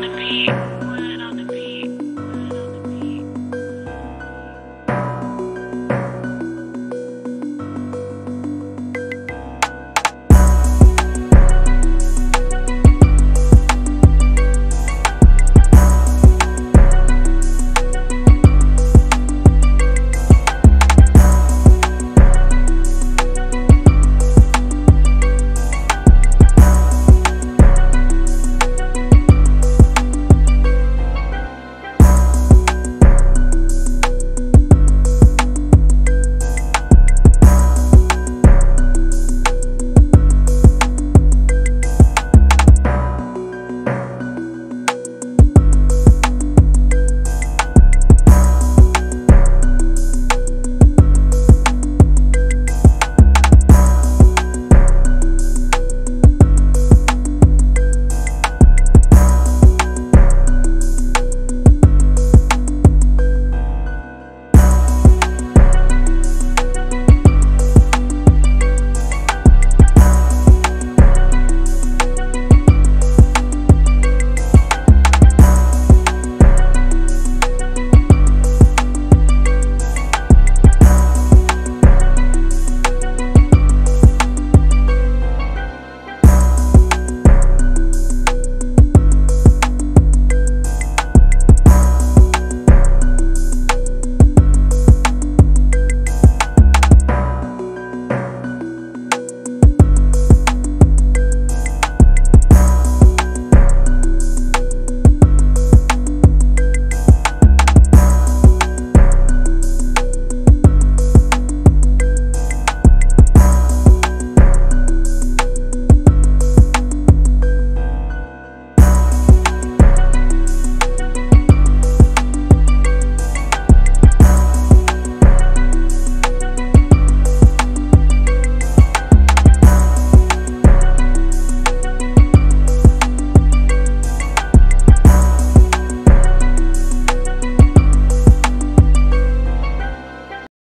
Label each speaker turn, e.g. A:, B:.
A: gonna be.